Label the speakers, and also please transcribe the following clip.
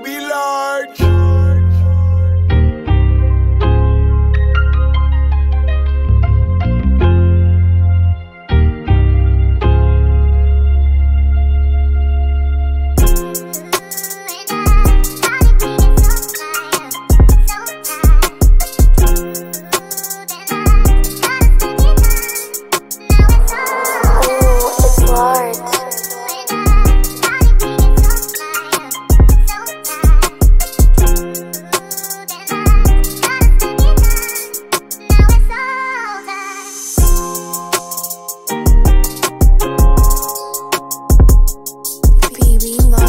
Speaker 1: be large. dream